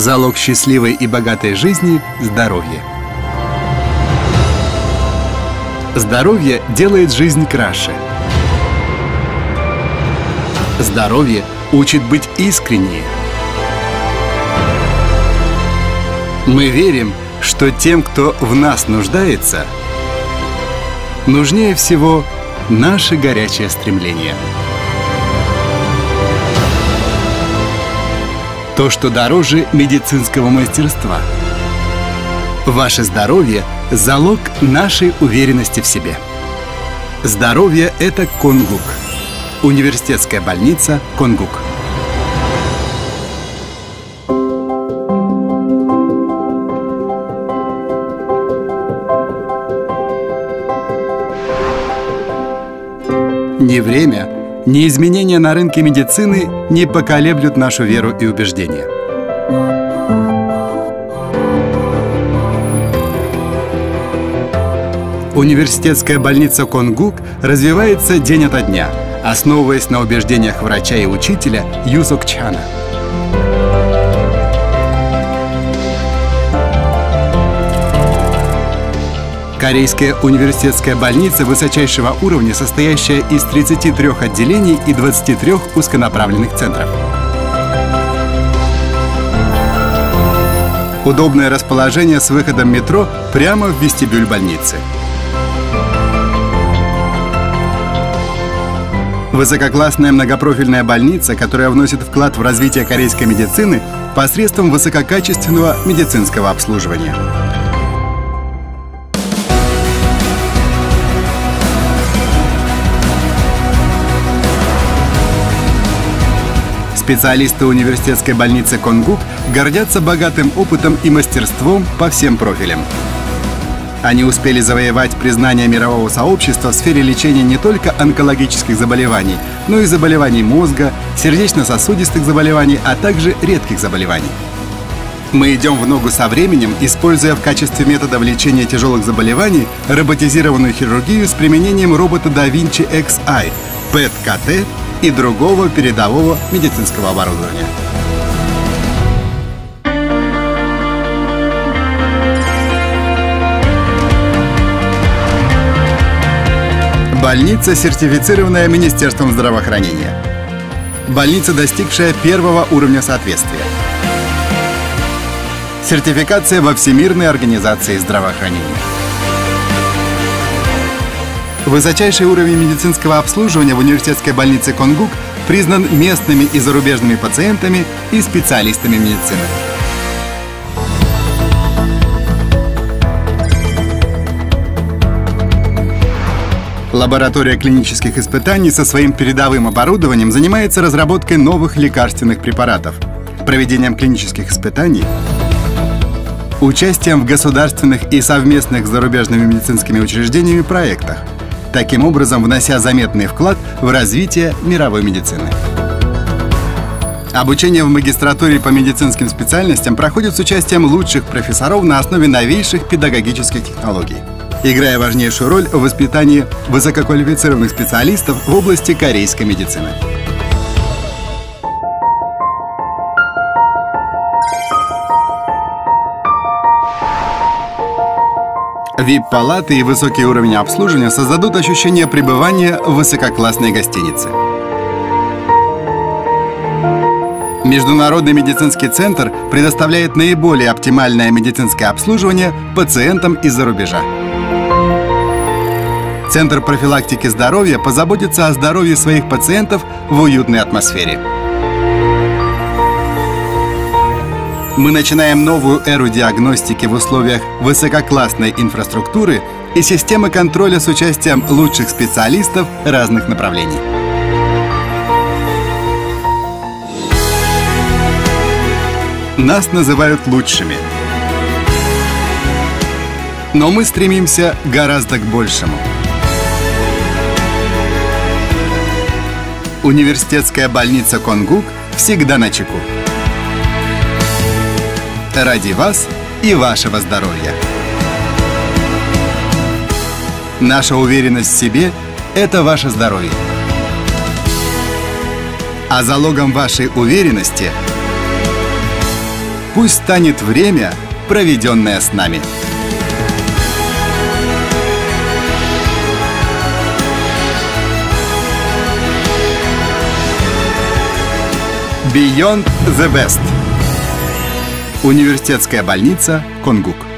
Залог счастливой и богатой жизни – здоровье. Здоровье делает жизнь краше. Здоровье учит быть искреннее. Мы верим, что тем, кто в нас нуждается, нужнее всего наше горячее стремление. То, что дороже медицинского мастерства. Ваше здоровье – залог нашей уверенности в себе. Здоровье – это Конгук. Университетская больница Конгук. Ни время, ни изменения на рынке медицины не поколеблют нашу веру и убеждения. Университетская больница Конгук развивается день ото дня, основываясь на убеждениях врача и учителя Юсок Чана – Корейская университетская больница высочайшего уровня, состоящая из 33 отделений и 23 узконаправленных центров. Удобное расположение с выходом метро прямо в вестибюль больницы. Высококлассная многопрофильная больница, которая вносит вклад в развитие корейской медицины посредством высококачественного медицинского обслуживания. Специалисты университетской больницы Конгук гордятся богатым опытом и мастерством по всем профилям. Они успели завоевать признание мирового сообщества в сфере лечения не только онкологических заболеваний, но и заболеваний мозга, сердечно-сосудистых заболеваний, а также редких заболеваний. Мы идем в ногу со временем, используя в качестве метода лечения тяжелых заболеваний роботизированную хирургию с применением робота Da Vinci XI, PET-CT и другого передового медицинского оборудования. Больница, сертифицированная Министерством здравоохранения. Больница, достигшая первого уровня соответствия. Сертификация во Всемирной организации здравоохранения. Высочайший уровень медицинского обслуживания в университетской больнице Конгук признан местными и зарубежными пациентами и специалистами медицины. Лаборатория клинических испытаний со своим передовым оборудованием занимается разработкой новых лекарственных препаратов, проведением клинических испытаний, участием в государственных и совместных с зарубежными медицинскими учреждениями проектах – таким образом внося заметный вклад в развитие мировой медицины. Обучение в магистратуре по медицинским специальностям проходит с участием лучших профессоров на основе новейших педагогических технологий, играя важнейшую роль в воспитании высококвалифицированных специалистов в области корейской медицины. VIP-палаты и высокий уровень обслуживания создадут ощущение пребывания в высококлассной гостинице. Международный медицинский центр предоставляет наиболее оптимальное медицинское обслуживание пациентам из-за рубежа. Центр профилактики здоровья позаботится о здоровье своих пациентов в уютной атмосфере. Мы начинаем новую эру диагностики в условиях высококлассной инфраструктуры и системы контроля с участием лучших специалистов разных направлений. Нас называют лучшими. Но мы стремимся гораздо к большему. Университетская больница Конгук всегда на чеку ради вас и вашего здоровья. Наша уверенность в себе – это ваше здоровье. А залогом вашей уверенности Пусть станет время, проведенное с нами. Beyond the Best. Университетская больница Конгук.